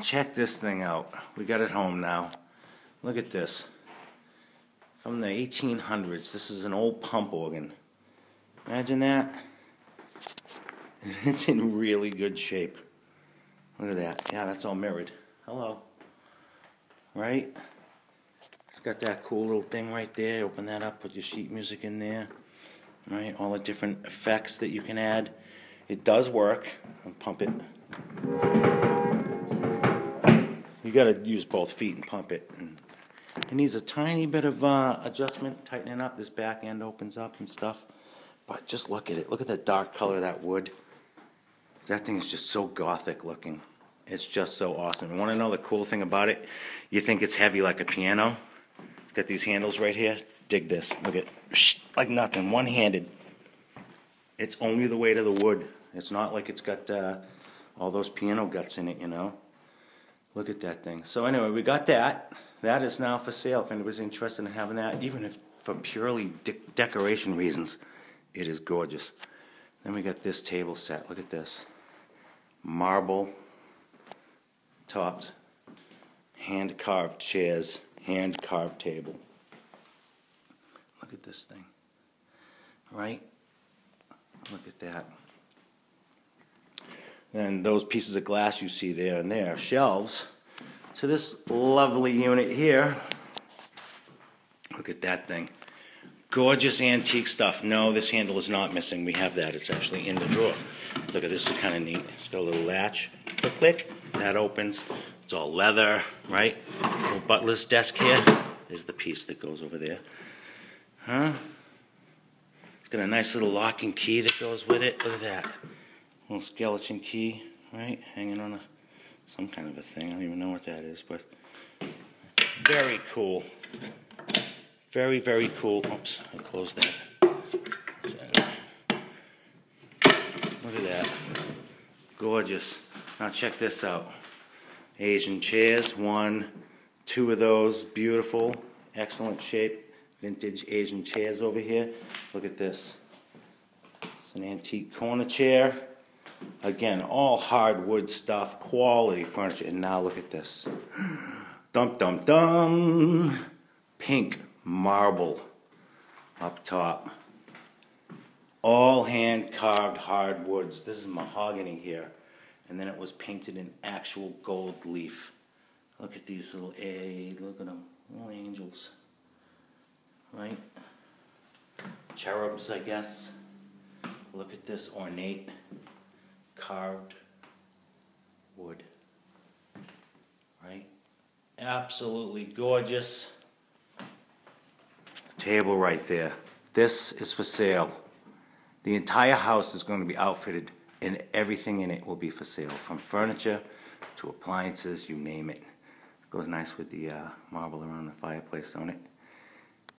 check this thing out. We got it home now. Look at this. From the 1800s. This is an old pump organ. Imagine that. It's in really good shape. Look at that. Yeah, that's all mirrored. Hello. Right? It's got that cool little thing right there. Open that up, put your sheet music in there. Right? All the different effects that you can add. It does work. I'll pump it. You got to use both feet and pump it. And it needs a tiny bit of uh, adjustment, tightening up. This back end opens up and stuff. But just look at it. Look at the dark color of that wood. That thing is just so gothic looking. It's just so awesome. You want to know the cool thing about it? You think it's heavy like a piano. It's got these handles right here. Dig this. Look at like nothing. One handed. It's only the weight of the wood. It's not like it's got uh, all those piano guts in it, you know. Look at that thing. So anyway, we got that. That is now for sale. If anybody's interested in having that, even if for purely de decoration reasons, it is gorgeous. Then we got this table set. Look at this. Marble tops, hand carved chairs, hand carved table. Look at this thing. Right? Look at that. And those pieces of glass you see there and there, shelves. So this lovely unit here, look at that thing. Gorgeous antique stuff. No, this handle is not missing. We have that. It's actually in the drawer. Look at this, is kind of neat. It's got a little latch. Click, click. That opens. It's all leather, right? Little butler's desk here. There's the piece that goes over there. Huh? It's got a nice little locking key that goes with it. Look at that. Little skeleton key, right? Hanging on a some kind of a thing. I don't even know what that is, but very cool. Very, very cool. Oops, I closed that. Look at that. Gorgeous. Now check this out. Asian chairs, one, two of those, beautiful, excellent shape, vintage Asian chairs over here. Look at this. It's an antique corner chair. Again, all hardwood stuff, quality furniture. And now look at this. Dum dum dum. Pink marble up top. All hand carved hardwoods. This is mahogany here. And then it was painted in actual gold leaf. Look at these little, a look at them, little angels. Right? Cherubs, I guess. Look at this ornate carved wood. Right? Absolutely gorgeous. Table right there. This is for sale. The entire house is going to be outfitted and everything in it will be for sale from furniture to appliances, you name it. Goes nice with the uh, marble around the fireplace, don't it?